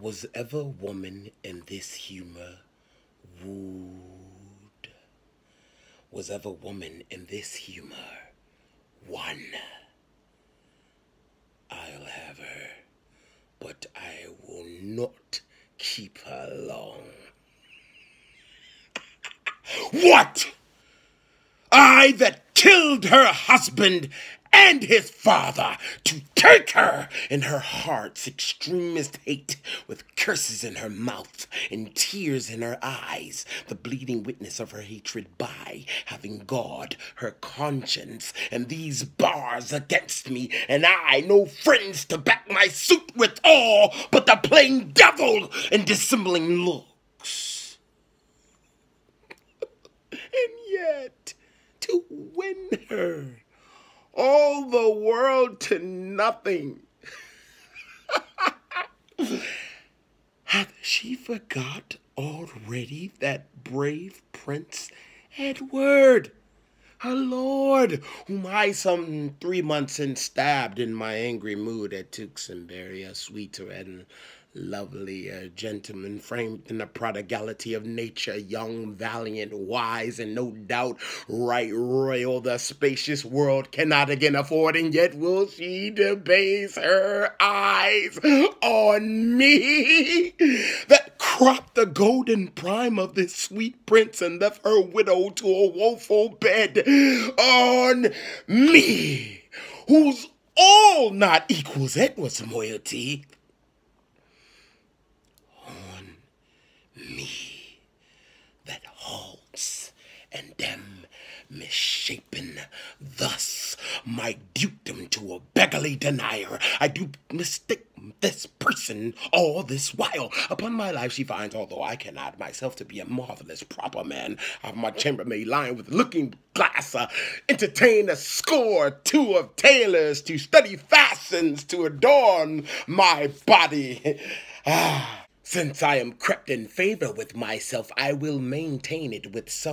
Was ever woman in this humor wooed? Was ever woman in this humor won? I'll have her, but I will not keep her long. What? I that killed her husband and his father to take her in her heart's extremest hate, with curses in her mouth and tears in her eyes, the bleeding witness of her hatred by having God her conscience, and these bars against me, and I no friends to back my suit with all but the plain devil and dissembling looks. and yet, to win her all the world to nothing. Hath she forgot already that brave prince Edward, her lord, whom I some three months since stabbed in my angry mood at Tewkesbury, a sweeter and lovelier gentleman framed in the prodigality of nature, young, valiant, wise, and no doubt right royal the spacious world cannot again afford, and yet will she debase her eyes on me. That cropped the golden prime of this sweet prince and left her widow to a woeful bed on me, whose all not equals Edward's moiety me that halts and am misshapen thus my dukedom to a beggarly denier i do mistake this person all this while upon my life she finds although i cannot myself to be a marvelous proper man have my chambermaid lying with looking glass uh, entertain a score or two of tailors to study fashions to adorn my body ah since I am crept in favor with myself, I will maintain it with some.